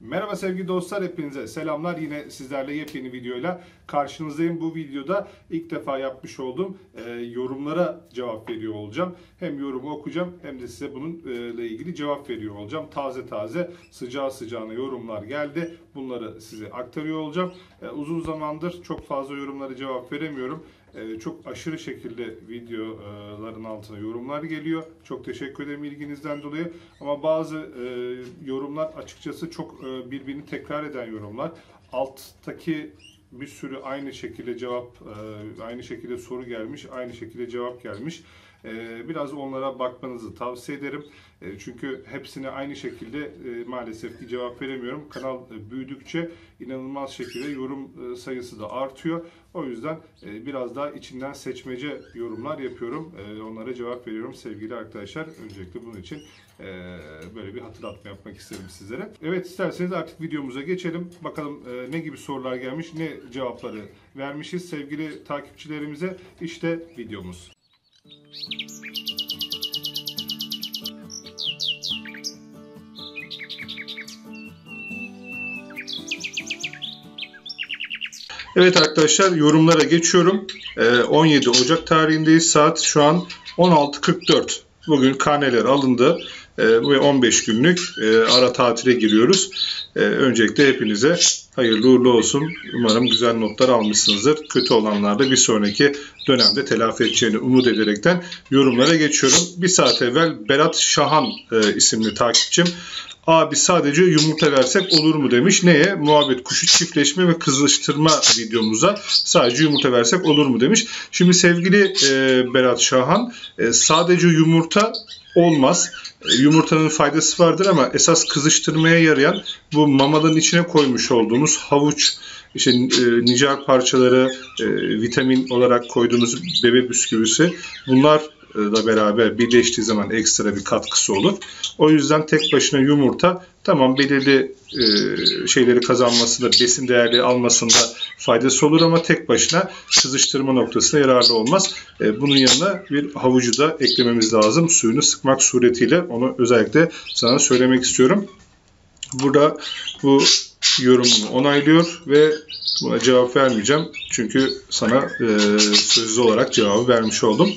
Merhaba sevgili dostlar hepinize selamlar. Yine sizlerle yepyeni videoyla karşınızdayım. Bu videoda ilk defa yapmış olduğum e, yorumlara cevap veriyor olacağım. Hem yorumu okuyacağım hem de size bununla ilgili cevap veriyor olacağım. Taze taze sıcağı sıcağına yorumlar geldi. Bunları size aktarıyor olacağım. E, uzun zamandır çok fazla yorumlara cevap veremiyorum. Ee, çok aşırı şekilde videoların altına yorumlar geliyor. Çok teşekkür ederim ilginizden dolayı. Ama bazı e, yorumlar açıkçası çok e, birbirini tekrar eden yorumlar. Alttaki bir sürü aynı şekilde cevap, e, aynı şekilde soru gelmiş, aynı şekilde cevap gelmiş. Biraz onlara bakmanızı tavsiye ederim. Çünkü hepsine aynı şekilde maalesef ki cevap veremiyorum. Kanal büyüdükçe inanılmaz şekilde yorum sayısı da artıyor. O yüzden biraz daha içinden seçmece yorumlar yapıyorum. Onlara cevap veriyorum sevgili arkadaşlar. Öncelikle bunun için böyle bir hatırlatma yapmak istedim sizlere. Evet isterseniz artık videomuza geçelim. Bakalım ne gibi sorular gelmiş, ne cevapları vermişiz sevgili takipçilerimize. İşte videomuz. Evet arkadaşlar yorumlara geçiyorum. 17 ee, Ocak tarihindeyiz. Saat şu an 16.44. Bugün karneler alındı ee, ve 15 günlük e, ara tatile giriyoruz. Ee, öncelikle hepinize hayırlı uğurlu olsun. Umarım güzel notlar almışsınızdır. Kötü olanlar da bir sonraki dönemde telafi edeceğini umut ederekten yorumlara geçiyorum. Bir saat evvel Berat Şahan e, isimli takipçim abi sadece yumurta versek olur mu demiş. Neye? Muhabbet kuşu çiftleşme ve kızıştırma videomuza sadece yumurta versek olur mu demiş. Şimdi sevgili e, Berat Şahan e, sadece yumurta olmaz. Yumurtanın faydası vardır ama esas kızıştırmaya yarayan bu mamaların içine koymuş olduğumuz havuç, işte e, parçaları, e, vitamin olarak koyduğunuz bebe bisküvisi bunlar da beraber birleştiği zaman ekstra bir katkısı olur. O yüzden tek başına yumurta tamam belirli e, şeyleri kazanmasında, besin değerleri almasında faydası olur ama tek başına kızıştırma noktasında yararlı olmaz. E, bunun yanına bir havucu da eklememiz lazım. Suyunu sıkmak suretiyle onu özellikle sana söylemek istiyorum. Burada bu yorumumu onaylıyor ve buna cevap vermeyeceğim. Çünkü sana e, sözlü olarak cevabı vermiş oldum.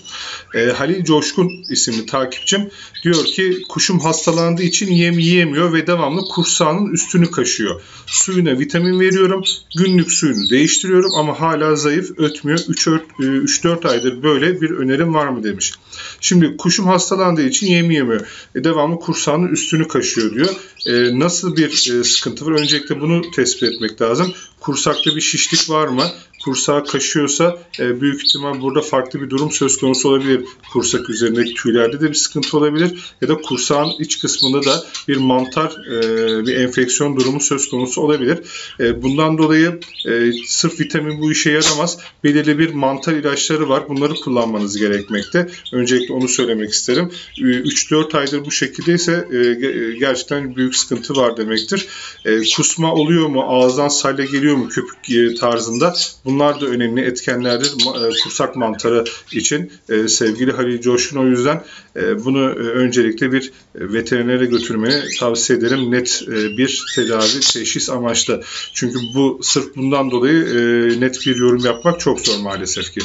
E, Halil Coşkun isimli takipçim diyor ki kuşum hastalandığı için yem yiyemiyor ve devamlı kursağının üstünü kaşıyor. Suyuna vitamin veriyorum. Günlük suyunu değiştiriyorum ama hala zayıf ötmüyor. 3-4 e, aydır böyle bir önerim var mı demiş. Şimdi kuşum hastalandığı için yem yemiyor. E, devamlı kursağının üstünü kaşıyor diyor. E, nasıl bir e, sıkıntı var? Öncelikle bunu tespit etmek lazım. Kursakta bir şişlik var mı? Kursağı kaşıyorsa e, büyük ihtimal burada farklı bir durum söz konusu olabilir. Kursak üzerindeki tüylerde de bir sıkıntı olabilir ya da kursağın iç kısmında da bir mantar, e, bir enfeksiyon durumu söz konusu olabilir. E, bundan dolayı e, sırf vitamin bu işe yaramaz. Belirli bir mantar ilaçları var. Bunları kullanmanız gerekmekte. Öncelikle onu söylemek isterim. 3-4 aydır bu şekildeyse e, e, gerçekten büyük sıkıntı var demektir. E, kusma oluyor mu? Ağızdan salya geliyor mu köpük e, tarzında? Bunlar da önemli etkenlerdir e, kursak mantarı için. E, sevgili Halil Coşkun o yüzden e, bunu öncelikle bir veterinere götürmeni tavsiye ederim. Net bir tedavi, teşhis amaçlı. Çünkü bu sırf bundan dolayı net bir yorum yapmak çok zor maalesef ki.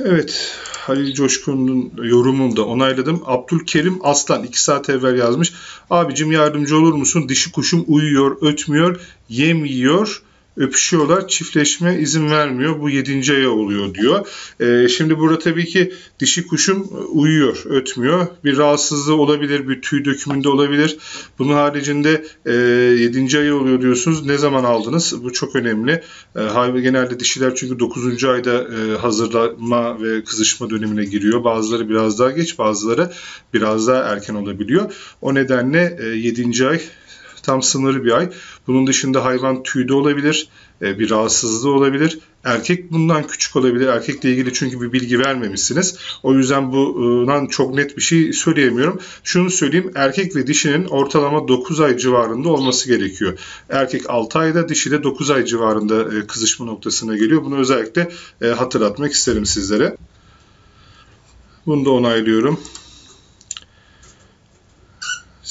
Evet, Halil Coşkun'un yorumunu da onayladım. Abdülkerim Aslan 2 saat evvel yazmış. Abicim yardımcı olur musun? Dişi kuşum uyuyor, ötmüyor, yem yiyor öpüşüyorlar. Çiftleşme izin vermiyor. Bu 7. aya oluyor diyor. E, şimdi burada tabii ki dişi kuşum uyuyor, ötmüyor. Bir rahatsızlığı olabilir, bir tüy dökümünde olabilir. Bunun haricinde e, 7. ayı oluyor diyorsunuz. Ne zaman aldınız? Bu çok önemli. E, genelde dişiler çünkü 9. ayda e, hazırlanma ve kızışma dönemine giriyor. Bazıları biraz daha geç, bazıları biraz daha erken olabiliyor. O nedenle e, 7. ay tam sınırlı bir ay. Bunun dışında hayvan tüyde olabilir, e, bir rahatsızlığı olabilir. Erkek bundan küçük olabilir. Erkekle ilgili çünkü bir bilgi vermemişsiniz. O yüzden bundan çok net bir şey söyleyemiyorum. Şunu söyleyeyim. Erkek ve dişinin ortalama 9 ay civarında olması gerekiyor. Erkek 6 ayda, dişi de 9 ay civarında e, kızışma noktasına geliyor. Bunu özellikle e, hatırlatmak isterim sizlere. Bunu da onaylıyorum.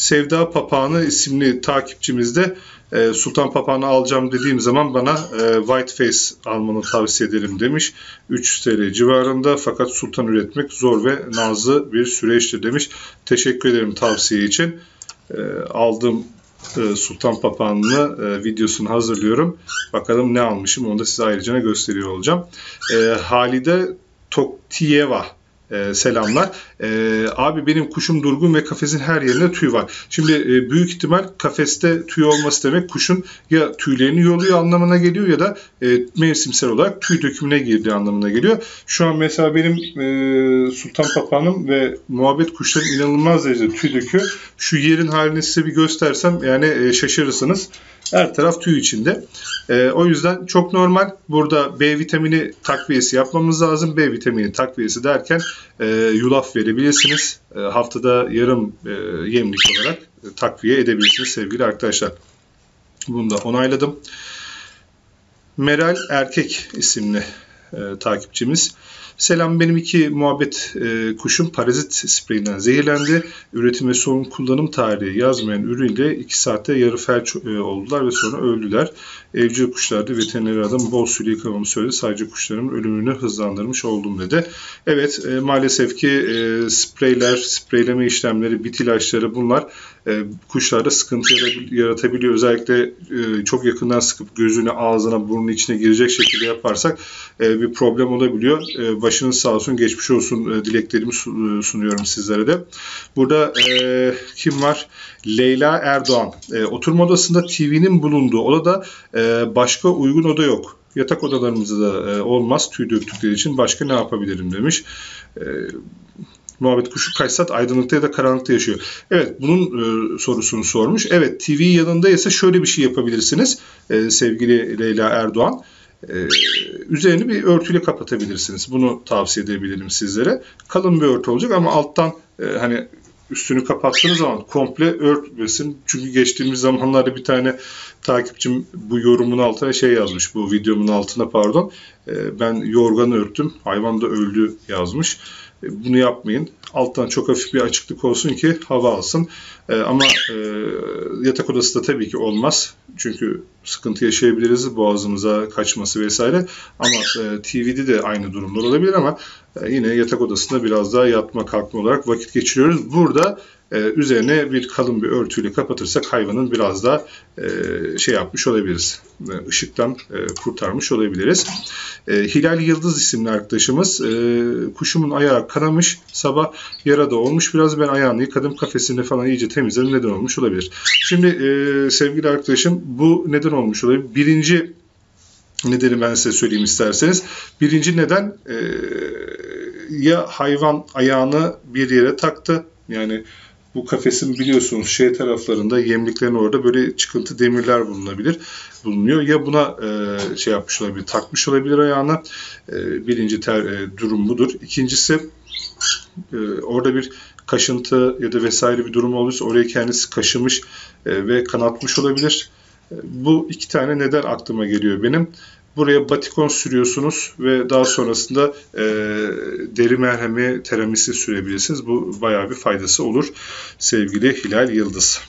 Sevda Papağanı isimli takipçimizde e, Sultan Papağanı alacağım dediğim zaman bana e, White Face almanı tavsiye ederim demiş. 3 TL civarında fakat sultan üretmek zor ve nazlı bir süreçtir demiş. Teşekkür ederim tavsiye için. E, aldığım e, Sultan Papağanı'nı e, videosunu hazırlıyorum. Bakalım ne almışım onu da size ayrıca gösteriyor olacağım. E, Halide Toktiyeva e, selamlar. E, abi benim kuşum durgun ve kafesin her yerinde tüy var. Şimdi e, büyük ihtimal kafeste tüy olması demek kuşun ya tüylerini yoluyor anlamına geliyor ya da e, mevsimsel olarak tüy dökümüne girdiği anlamına geliyor. Şu an mesela benim e, sultan papağanım ve muhabbet kuşlarım inanılmaz derecede tüy döküyor. Şu yerin halini size bir göstersem yani e, şaşırırsınız. Her taraf tüy içinde. E, o yüzden çok normal. Burada B vitamini takviyesi yapmamız lazım. B vitamini takviyesi derken e, yulaf verebilirsiniz. E, haftada yarım e, yemlik olarak e, takviye edebilirsiniz sevgili arkadaşlar. Bunu da onayladım. Meral Erkek isimli e, takipçimiz. Selam benim iki muhabbet e, kuşum parazit spreyinden zehirlendi. Üretim ve son kullanım tarihi yazmayan ürünle 2 saatte yarı felç e, oldular ve sonra öldüler. Evcil kuşlarda veteriner adam bol suyla yıkamamı söyledi. Sadece kuşlarımın ölümünü hızlandırmış oldum dedi. Evet e, maalesef ki e, spreyler, spreyleme işlemleri, bit ilaçları bunlar e, kuşlarda sıkıntı yaratabiliyor. Özellikle e, çok yakından sıkıp gözüne, ağzına, burnun içine girecek şekilde yaparsak e, bir problem olabiliyor. E, başınız sağ olsun, geçmiş olsun e, dileklerimi e, sunuyorum sizlere de. Burada e, kim var? Leyla Erdoğan. E, oturma odasında TV'nin bulunduğu odada e, başka uygun oda yok. Yatak odalarımızda e, olmaz tüy döktükleri için başka ne yapabilirim demiş. E, muhabbet kuşu kaç saat aydınlıkta ya da karanlıkta yaşıyor. Evet bunun e, sorusunu sormuş. Evet TV yanında ise şöyle bir şey yapabilirsiniz e, sevgili Leyla Erdoğan. Ee, üzerini bir örtüyle kapatabilirsiniz. Bunu tavsiye edebilirim sizlere. Kalın bir örtü olacak ama alttan e, hani üstünü kapattığınız zaman komple örtmesin. Çünkü geçtiğimiz zamanlarda bir tane takipçim bu yorumun altına şey yazmış. Bu videomun altına pardon. E, ben yorgan örttüm. Hayvan da öldü yazmış. E, bunu yapmayın. Alttan çok hafif bir açıklık olsun ki hava alsın. E, ama e, yatak odası da tabii ki olmaz. Çünkü sıkıntı yaşayabiliriz boğazımıza kaçması vesaire. Ama e, TV'de de aynı durumlar olabilir ama e, yine yatak odasında biraz daha yatma kalkma olarak vakit geçiriyoruz. Burada e, üzerine bir kalın bir örtüyle kapatırsak hayvanın biraz daha e, şey yapmış olabiliriz. E, ışıktan e, kurtarmış olabiliriz. E, Hilal Yıldız isimli arkadaşımız kuşumun ayağı kanamış sabah yarada olmuş biraz ben ayağını yıkadım kafesini falan iyice temizledim neden olmuş olabilir. Şimdi sevgili arkadaşım bu neden olmuş olabilir? Birinci nedeni ben size söyleyeyim isterseniz. Birinci neden ya hayvan ayağını bir yere taktı yani bu kafesin biliyorsunuz şey taraflarında yemliklerin orada böyle çıkıntı demirler bulunabilir bulunuyor. Ya buna e, şey yapmış olabilir, takmış olabilir ayağına. E, birinci ter, e, durum budur. İkincisi e, orada bir kaşıntı ya da vesaire bir durum olursa orayı kendisi kaşımış e, ve kanatmış olabilir. E, bu iki tane neden aklıma geliyor benim. Buraya batikon sürüyorsunuz ve daha sonrasında e, deri merhemi teramisi sürebilirsiniz. Bu bayağı bir faydası olur sevgili Hilal Yıldız.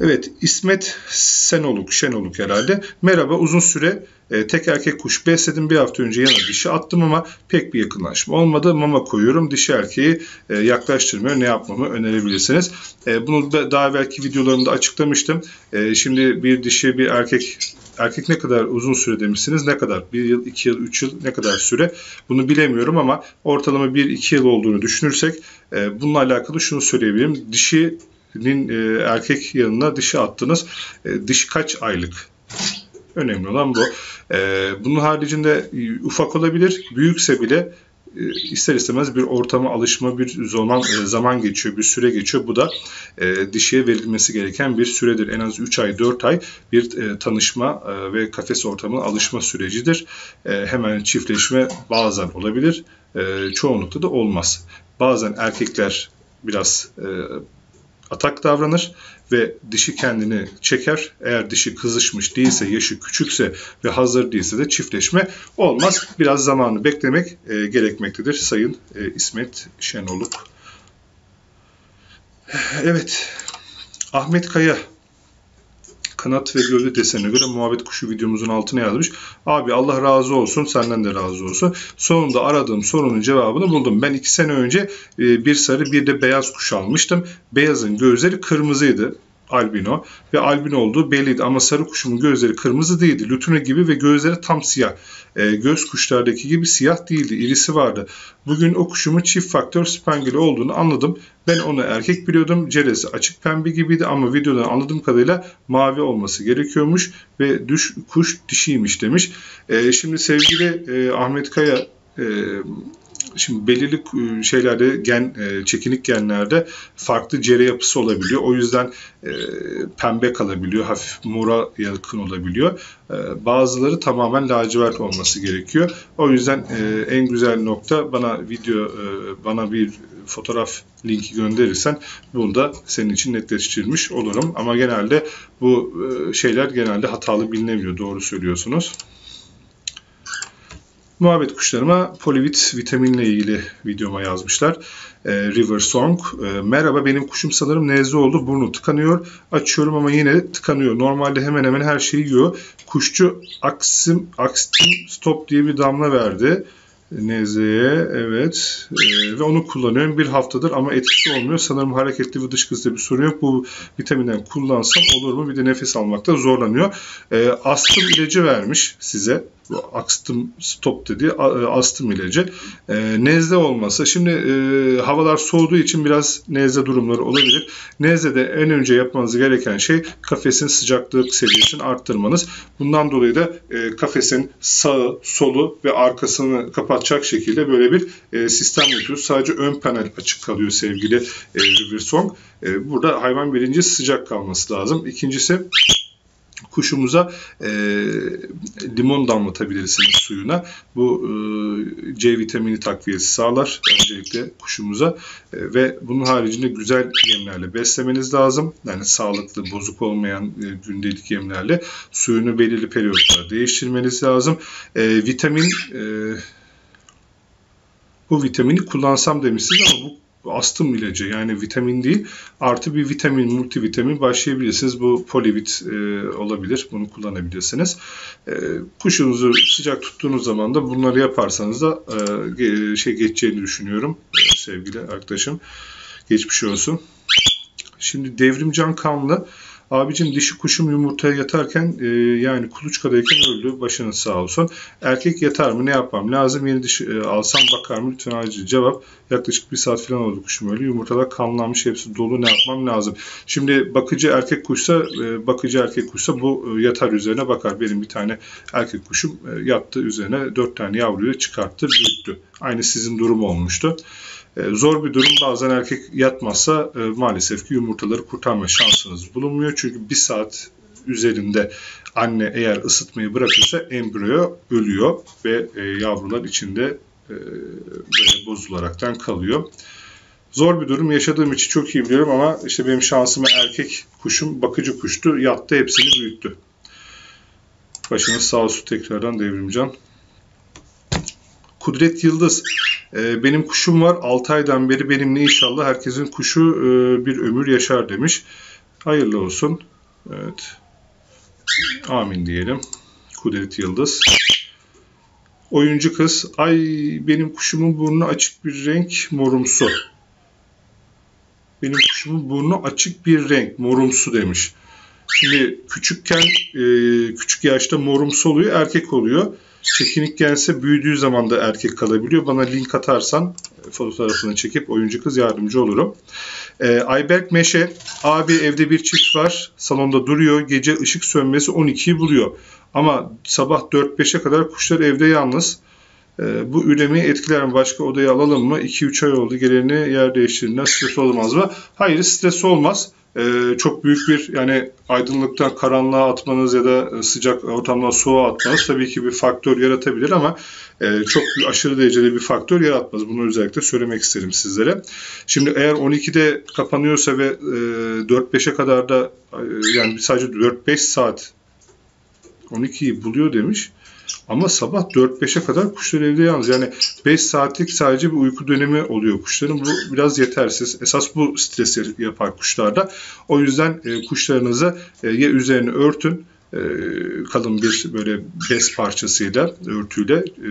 Evet İsmet Senoluk, Şenoluk herhalde. Merhaba uzun süre e, tek erkek kuş besledim. Bir hafta önce yana dişi attım ama pek bir yakınlaşma olmadı. Mama koyuyorum. Dişi erkeği e, yaklaştırmıyor. Ne yapmamı önerebilirsiniz. E, bunu da daha belki videolarımda açıklamıştım. E, şimdi bir dişi bir erkek erkek ne kadar uzun süre demişsiniz? Ne kadar? Bir yıl, iki yıl, üç yıl ne kadar süre? Bunu bilemiyorum ama ortalama bir iki yıl olduğunu düşünürsek e, bununla alakalı şunu söyleyebilirim. Dişinin e, erkek yanına dişi attınız. E, dişi kaç aylık? Önemli olan bu. E, bunun haricinde ufak olabilir, büyükse bile e, ister istemez bir ortama alışma, bir zaman e, zaman geçiyor, bir süre geçiyor. Bu da e, dişiye verilmesi gereken bir süredir. En az 3 ay, 4 ay bir e, tanışma e, ve kafes ortamına alışma sürecidir. E, hemen çiftleşme bazen olabilir, e, çoğunlukla da olmaz. Bazen erkekler biraz e, atak davranır ve dişi kendini çeker. Eğer dişi kızışmış değilse, yaşı küçükse ve hazır değilse de çiftleşme olmaz. Biraz zamanı beklemek e, gerekmektedir Sayın e, İsmet Şenoluk. Evet. Ahmet Kaya kanat ve gövde desenine göre muhabbet kuşu videomuzun altına yazmış. Abi Allah razı olsun senden de razı olsun. Sonunda aradığım sorunun cevabını buldum. Ben iki sene önce e, bir sarı bir de beyaz kuş almıştım. Beyazın gözleri kırmızıydı albino ve albino olduğu belliydi ama sarı kuşumun gözleri kırmızı değildi. Lutuna gibi ve gözleri tam siyah. E, göz kuşlardaki gibi siyah değildi. irisi vardı. Bugün o kuşumun çift faktör spangili olduğunu anladım. Ben onu erkek biliyordum. Ceresi açık pembe gibiydi ama videodan anladığım kadarıyla mavi olması gerekiyormuş ve düş, kuş dişiymiş demiş. E, şimdi sevgili e, Ahmet Kaya e, Şimdi belirli e, şeylerde gen e, çekinik genlerde farklı cere yapısı olabiliyor. O yüzden e, pembe kalabiliyor, hafif mora yakın olabiliyor. Bazıları tamamen lacivert olması gerekiyor. O yüzden en güzel nokta bana video bana bir fotoğraf linki gönderirsen bunu da senin için netleştirmiş olurum. Ama genelde bu şeyler genelde hatalı bilinebiliyor. Doğru söylüyorsunuz. Muhabbet kuşlarıma polivit vitaminle ilgili videoma yazmışlar. E, River Song. E, Merhaba benim kuşum sanırım nezle oldu. Burnu tıkanıyor. Açıyorum ama yine tıkanıyor. Normalde hemen hemen her şeyi yiyor. Kuşçu Aksim, Aksim Stop diye bir damla verdi. Nezleye evet ee, ve onu kullanıyorum bir haftadır ama etkisi olmuyor. Sanırım hareketli ve dışkısında bir sorun yok. Bu vitaminden kullansam olur mu? Bir de nefes almakta zorlanıyor. Ee, astım ilacı vermiş size. Bu astım stop dedi astım ilacı. Ee, nezle olmasa şimdi e, havalar soğuduğu için biraz nezle durumları olabilir. Nezlede en önce yapmanız gereken şey kafesin sıcaklık seviyesini arttırmanız. Bundan dolayı da e, kafesin sağı, solu ve arkasını kapatacak şekilde böyle bir e, sistem yapıyoruz. Sadece ön panel açık kalıyor sevgili e, Riversong. E, burada hayvan birinci sıcak kalması lazım. İkincisi kuşumuza e, limon damlatabilirsiniz suyuna. Bu e, C vitamini takviyesi sağlar öncelikle kuşumuza e, ve bunun haricinde güzel yemlerle beslemeniz lazım. Yani sağlıklı, bozuk olmayan e, gündelik yemlerle suyunu belirli periyotlarda değiştirmeniz lazım. E, vitamin e, bu vitamini kullansam demişsiniz ama bu astım ilacı yani vitamin değil artı bir vitamin multivitamin başlayabilirsiniz. Bu polivit e, olabilir. Bunu kullanabilirsiniz. E, kuşunuzu sıcak tuttuğunuz zaman da bunları yaparsanız da e, şey geçeceğini düşünüyorum e, sevgili arkadaşım. Geçmiş olsun. Şimdi Devrimcan Kanlı Abicim dişi kuşum yumurtaya yatarken e, yani kuluçkadayken öldü. Başınız sağ olsun. Erkek yatar mı? Ne yapmam lazım? Yeni dişi e, alsam bakar mı? Lütfen acil cevap. Yaklaşık bir saat falan oldu kuşum öyle. Yumurtalar kanlanmış. Hepsi dolu. Ne yapmam lazım? Şimdi bakıcı erkek kuşsa e, bakıcı erkek kuşsa bu e, yatar üzerine bakar. Benim bir tane erkek kuşum e, yattı üzerine dört tane yavruyu çıkarttı, büyüttü. Aynı sizin durum olmuştu. E, zor bir durum. Bazen erkek yatmazsa e, maalesef ki yumurtaları kurtarma şansınız bulunmuyor. Çünkü bir saat üzerinde anne eğer ısıtmayı bırakırsa embriyo ölüyor ve e, yavrular içinde böyle bozularaktan kalıyor. Zor bir durum yaşadığım için çok iyi biliyorum ama işte benim şansıma erkek kuşum bakıcı kuştu. Yattı hepsini büyüttü. Başınız sağ olsun tekrardan devrimcan. Kudret Yıldız. E, benim kuşum var. 6 aydan beri benimle inşallah herkesin kuşu e, bir ömür yaşar demiş. Hayırlı olsun. Evet. Amin diyelim. Kudret Yıldız. Oyuncu kız. Ay benim kuşumun burnu açık bir renk morumsu. Benim kuşumun burnu açık bir renk morumsu demiş. Şimdi küçükken e, küçük yaşta morumsu oluyor erkek oluyor. Çekinik gelse büyüdüğü zaman da erkek kalabiliyor. Bana link atarsan e, fotoğrafını çekip oyuncu kız yardımcı olurum. Ee, Ayberk Meşe, abi evde bir çift var. Salonda duruyor. Gece ışık sönmesi 12'yi buluyor. Ama sabah 4-5'e kadar kuşlar evde yalnız. Ee, bu üremi etkiler mi? Başka odaya alalım mı? 2-3 ay oldu. Geleni yer değiştirdiğinde stres olmaz mı? Hayır stres olmaz e, çok büyük bir yani aydınlıktan karanlığa atmanız ya da sıcak ortamdan soğuğa atmanız tabii ki bir faktör yaratabilir ama e, çok aşırı derecede bir faktör yaratmaz. Bunu özellikle söylemek isterim sizlere. Şimdi eğer 12'de kapanıyorsa ve e, 4-5'e kadar da e, yani sadece 4-5 saat 12'yi buluyor demiş. Ama sabah 4-5'e kadar kuşlar evde yalnız. Yani 5 saatlik sadece bir uyku dönemi oluyor kuşların. Bu biraz yetersiz. Esas bu stresi yapar kuşlarda. O yüzden e, kuşlarınızı e, ya üzerine örtün e, kalın bir böyle bez parçasıyla, örtüyle e,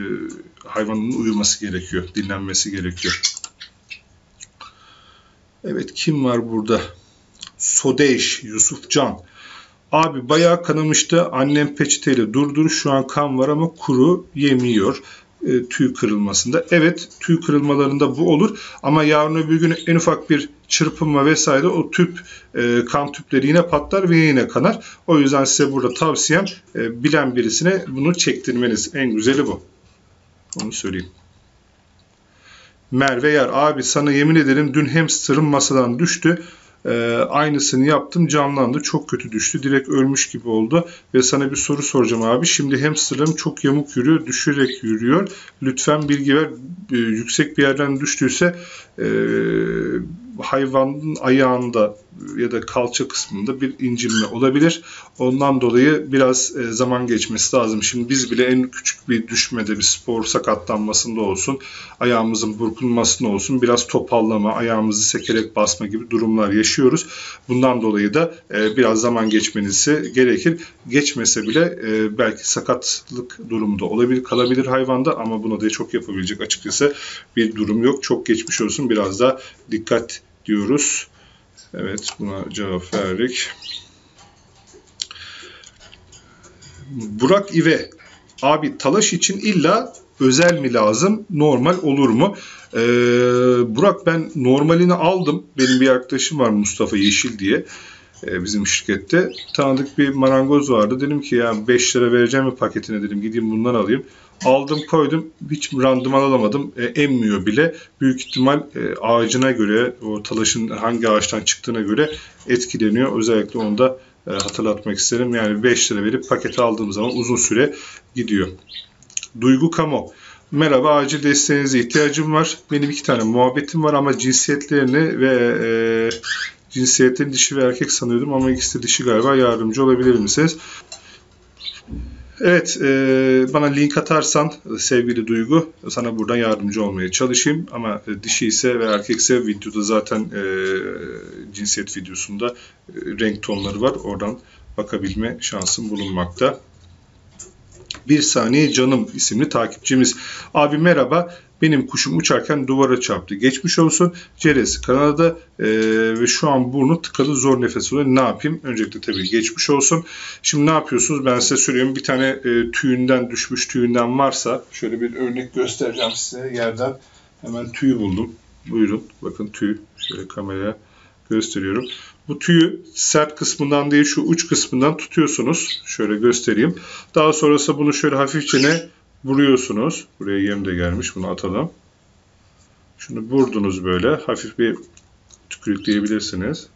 hayvanın uyuması gerekiyor, dinlenmesi gerekiyor. Evet kim var burada? Sodeş, Yusuf Can. Abi bayağı kanamıştı. Annem peçeteyle durdur. Şu an kan var ama kuru yemiyor. E, tüy kırılmasında. Evet tüy kırılmalarında bu olur ama yarın öbür gün en ufak bir çırpınma vesaire o tüp e, kan tüpleri yine patlar ve yine kanar. O yüzden size burada tavsiyem e, bilen birisine bunu çektirmeniz. En güzeli bu. Onu söyleyeyim. Merve Yar abi sana yemin ederim dün hamsterım masadan düştü. Ee, aynısını yaptım canlandı. Çok kötü düştü. Direkt ölmüş gibi oldu. Ve sana bir soru soracağım abi. Şimdi hamsterlarım çok yamuk yürüyor. Düşerek yürüyor. Lütfen bilgi ver. Ee, yüksek bir yerden düştüyse e, hayvanın ayağında ya da kalça kısmında bir incinme olabilir. Ondan dolayı biraz e, zaman geçmesi lazım. Şimdi biz bile en küçük bir düşmede bir spor sakatlanmasında olsun, ayağımızın burkulmasında olsun biraz topallama, ayağımızı sekerek basma gibi durumlar yaşıyoruz. Bundan dolayı da e, biraz zaman geçmenizi gerekir. Geçmese bile e, belki sakatlık durumu da olabilir, kalabilir hayvanda ama buna da çok yapabilecek açıkçası bir durum yok. Çok geçmiş olsun. Biraz da dikkat diyoruz. Evet buna cevap verdik. Burak İve. Abi talaş için illa özel mi lazım? Normal olur mu? Ee, Burak ben normalini aldım. Benim bir arkadaşım var Mustafa Yeşil diye e, bizim şirkette. Tanıdık bir marangoz vardı. Dedim ki ya 5 lira vereceğim mi paketine dedim. Gideyim bundan alayım. Aldım koydum hiç randıman alamadım e, emmiyor bile. Büyük ihtimal e, ağacına göre o talaşın hangi ağaçtan çıktığına göre etkileniyor. Özellikle onu da e, hatırlatmak isterim. Yani 5 lira verip paketi aldığım zaman uzun süre gidiyor. Duygu Kamo. Merhaba acil desteğinize ihtiyacım var. Benim iki tane muhabbetim var ama cinsiyetlerini ve e, cinsiyetlerini dişi ve erkek sanıyordum ama ikisi de dişi galiba yardımcı olabilir misiniz? Evet, e, bana link atarsan sevgili Duygu, sana buradan yardımcı olmaya çalışayım. Ama e, dişi ise ve erkekse videoda zaten e, cinsiyet videosunda e, renk tonları var. Oradan bakabilme şansım bulunmakta. Bir saniye canım isimli takipçimiz. Abi merhaba. Benim kuşum uçarken duvara çarptı. Geçmiş olsun. Ceresi Kanada'da e, ve şu an burnu tıkalı zor nefes alıyor. Ne yapayım? Öncelikle tabii geçmiş olsun. Şimdi ne yapıyorsunuz? Ben size söyleyeyim. Bir tane e, tüyünden düşmüş tüyünden varsa şöyle bir örnek göstereceğim size. Yerden hemen tüyü buldum. Buyurun. Bakın tüy. Şöyle kameraya gösteriyorum. Bu tüyü sert kısmından değil şu uç kısmından tutuyorsunuz. Şöyle göstereyim. Daha sonrasında bunu şöyle hafifçe ne vuruyorsunuz. Buraya yem de gelmiş. Bunu atalım. Şunu vurdunuz böyle. Hafif bir tükürükleyebilirsiniz.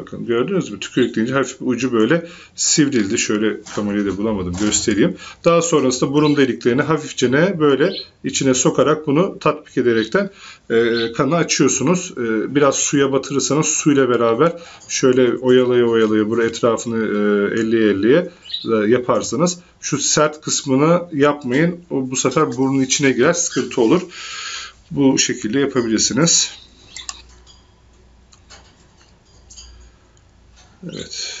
Bakın gördünüz mü? Tükürükleyince hafif bir ucu böyle sivrildi. Şöyle kamerayı da bulamadım göstereyim. Daha sonrasında burun deliklerini hafifçe ne böyle içine sokarak bunu tatbik ederekten e, kanı açıyorsunuz. E, biraz suya batırırsanız suyla beraber şöyle oyalaya oyalaya buraya etrafını e, elleye elleye e, yaparsanız şu sert kısmını yapmayın. O bu sefer burnun içine girer sıkıntı olur. Bu şekilde yapabilirsiniz. Evet.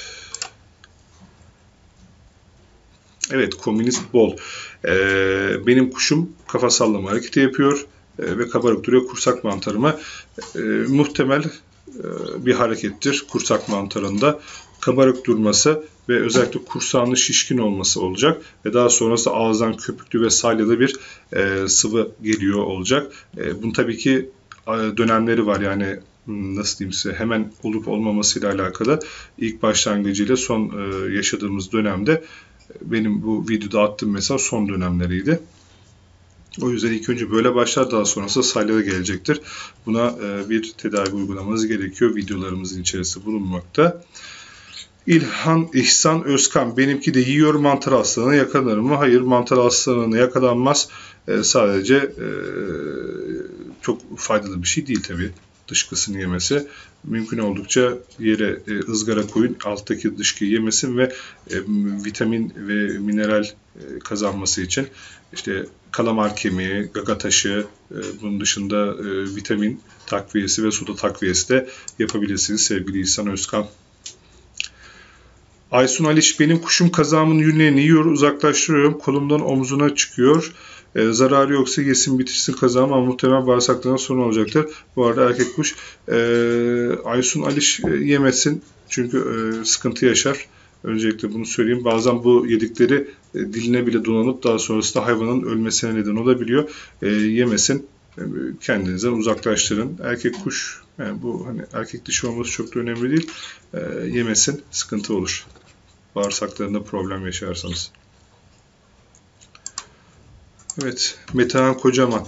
Evet, komünist bol. Ee, benim kuşum kafa sallama hareketi yapıyor e, ve kabarık duruyor kursak mantarıma. E, muhtemel e, bir harekettir kursak mantarında. Kabarık durması ve özellikle kursağının şişkin olması olacak ve daha sonrası ağızdan köpüklü ve salyalı bir e, sıvı geliyor olacak. E, bunun tabii ki dönemleri var yani nasıl diyeyim size hemen olup olmamasıyla alakalı ilk başlangıcıyla son e, yaşadığımız dönemde e, benim bu videoda attığım mesela son dönemleriydi. O yüzden ilk önce böyle başlar daha sonrası salyada gelecektir. Buna e, bir tedavi uygulamanız gerekiyor. Videolarımızın içerisinde bulunmakta. İlhan İhsan Özkan benimki de yiyor mantar hastalığına yakalanır mı? Hayır mantar hastalığına yakalanmaz. sadece çok faydalı bir şey değil tabii dışkısını yemesi. Mümkün oldukça yere e, ızgara koyun, alttaki dışkıyı yemesin ve e, vitamin ve mineral e, kazanması için işte kalamar kemiği, gaga taşı, e, bunun dışında e, vitamin takviyesi ve soda takviyesi de yapabilirsiniz sevgili İhsan Özkan. Aysun Aliş benim kuşum kazağımın yünlerini yiyor uzaklaştırıyorum kolumdan omzuna çıkıyor. E, zararı yoksa yesin bitirsin kazağım ama muhtemelen bağırsaklarına sorun olacaktır. Bu arada erkek kuş e, Aysun Aliş e, yemesin çünkü e, sıkıntı yaşar. Öncelikle bunu söyleyeyim. Bazen bu yedikleri e, diline bile dolanıp daha sonrasında hayvanın ölmesine neden olabiliyor. E, yemesin. E, kendinizden uzaklaştırın. Erkek kuş yani bu hani erkek dişi olması çok da önemli değil. E, yemesin. Sıkıntı olur. Bağırsaklarında problem yaşarsanız. Evet, Metehan Kocaman.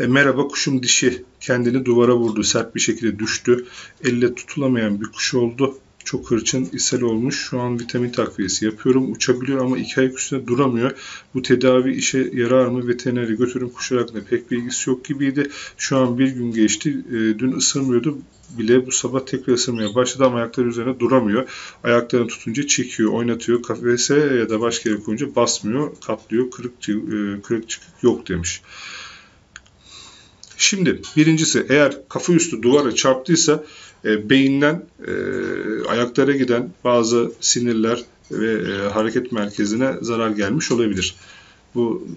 E, merhaba kuşum dişi. Kendini duvara vurdu. Sert bir şekilde düştü. Elle tutulamayan bir kuş oldu. Çok hırçın, ishal olmuş. Şu an vitamin takviyesi yapıyorum. Uçabiliyor ama iki ayak üstünde duramıyor. Bu tedavi işe yarar mı? Veterinere götürün. Kuşlar hakkında pek bilgisi yok gibiydi. Şu an bir gün geçti. E, dün ısırmıyordu bile bu sabah tekrar ısırmaya başladı ama ayakları üzerine duramıyor. Ayaklarını tutunca çekiyor, oynatıyor. Kafese ya da başka yere koyunca basmıyor, katlıyor. Kırık, e, kırık çıkık yok demiş. Şimdi birincisi eğer kafa üstü duvara çarptıysa e, beyinden e, ayaklara giden bazı sinirler ve e, hareket merkezine zarar gelmiş olabilir. Bu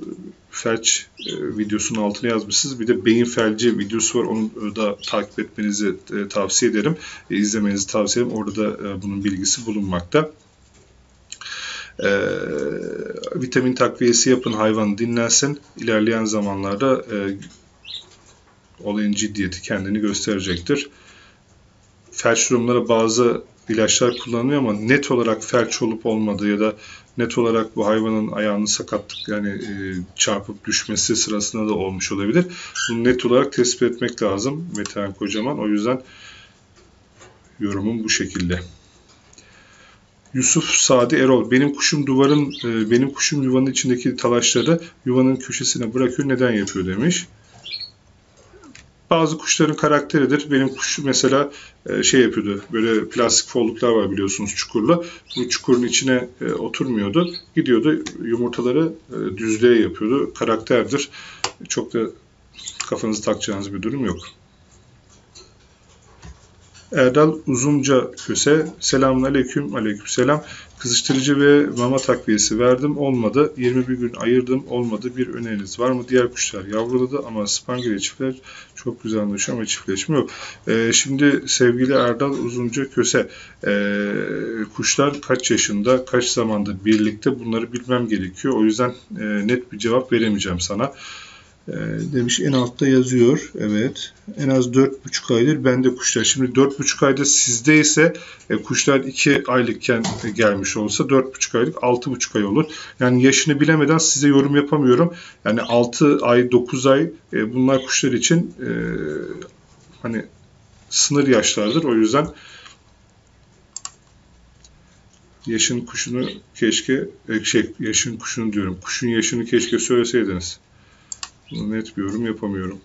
felç e, videosunun altına yazmışsınız. Bir de beyin felci videosu var. Onu da takip etmenizi e, tavsiye ederim. E, izlemenizi tavsiye ederim. Orada da e, bunun bilgisi bulunmakta. E, vitamin takviyesi yapın, hayvan dinlensin. İlerleyen zamanlarda e, olayın ciddiyeti kendini gösterecektir. Felç durumlara bazı ilaçlar kullanılıyor ama net olarak felç olup olmadığı ya da net olarak bu hayvanın ayağının sakatlık yani e, çarpıp düşmesi sırasında da olmuş olabilir. Bunu net olarak tespit etmek lazım Metehan Kocaman. O yüzden yorumum bu şekilde. Yusuf Sadi Erol, benim kuşum duvarın, e, benim kuşum yuvanın içindeki talaşları yuvanın köşesine bırakıyor. Neden yapıyor demiş. Bazı kuşların karakteridir. Benim kuş mesela e, şey yapıyordu. Böyle plastik folluklar var biliyorsunuz çukurlu. Bu çukurun içine e, oturmuyordu. Gidiyordu yumurtaları e, düzlüğe yapıyordu. Karakterdir. Çok da kafanızı takacağınız bir durum yok. Erdal Uzunca Köse. Selamun aleyküm. Aleyküm selam. Kızıştırıcı ve mama takviyesi verdim. Olmadı. 21 gün ayırdım. Olmadı. Bir öneriniz var mı? Diğer kuşlar yavruladı ama spangile çiftler çok güzel anlaşıyor ama çiftleşme yok. Ee, şimdi sevgili Erdal Uzunca Köse. Ee, kuşlar kaç yaşında, kaç zamanda birlikte bunları bilmem gerekiyor. O yüzden e, net bir cevap veremeyeceğim sana. E, demiş en altta yazıyor. Evet. En az 4,5 aydır bende kuşlar. Şimdi 4,5 ayda sizde ise e, kuşlar 2 aylıkken gelmiş olsa 4,5 aylık 6,5 ay olur. Yani yaşını bilemeden size yorum yapamıyorum. Yani 6 ay 9 ay e, bunlar kuşlar için e, hani sınır yaşlardır. O yüzden yaşın kuşunu keşke e, şey yaşın kuşunu diyorum. Kuşun yaşını keşke söyleseydiniz. Net bir yorum yapamıyorum.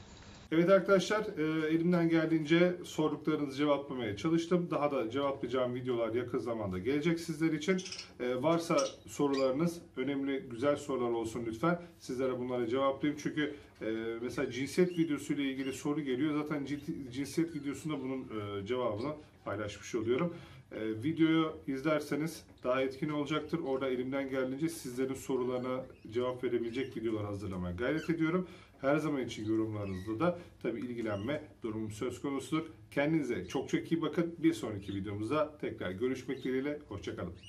Evet arkadaşlar, e, elimden geldiğince sorduklarınızı cevaplamaya çalıştım. Daha da cevaplayacağım videolar yakın zamanda gelecek sizler için. E, varsa sorularınız, önemli güzel sorular olsun lütfen. Sizlere bunları cevaplayayım. Çünkü e, mesela cinsiyet videosu ile ilgili soru geliyor. Zaten cinsiyet videosunda bunun cevabını paylaşmış oluyorum. E, videoyu izlerseniz daha etkin olacaktır. Orada elimden geldiğince sizlerin sorularına cevap verebilecek videolar hazırlamaya gayret ediyorum. Her zaman için yorumlarınızda da tabi ilgilenme durumum söz konusudur. Kendinize çok çok iyi bakın. Bir sonraki videomuzda tekrar görüşmek dileğiyle. Hoşçakalın.